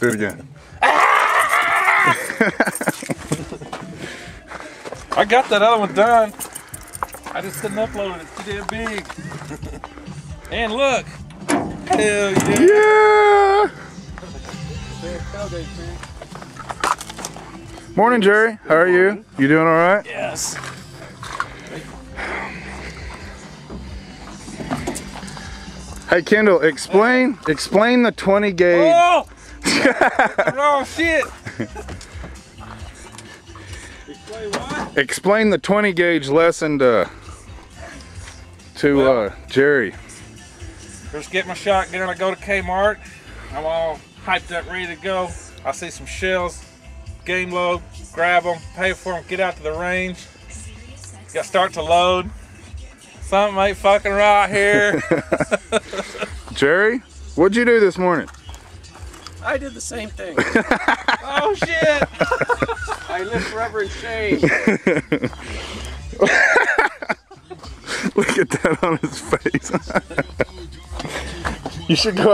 Do it again. I got that other one done. I just couldn't upload it. It's too damn big. and look. Hell yeah. Yeah. Morning, Jerry. How are you? You doing all right? Yes. Hey, Kendall, explain explain the 20 gauge. Oh! Oh shit. Explain what? Explain the 20 gauge lesson to to uh, Jerry. First get my shotgun, I go to Kmart. I'm all hyped up, ready to go. I see some shells, game load, grab them, pay for them, get out to the range. Got start to load. Something ain't fucking right here. Jerry, what'd you do this morning? I did the same thing. oh shit! I live forever in shame. Look at that on his face. you should go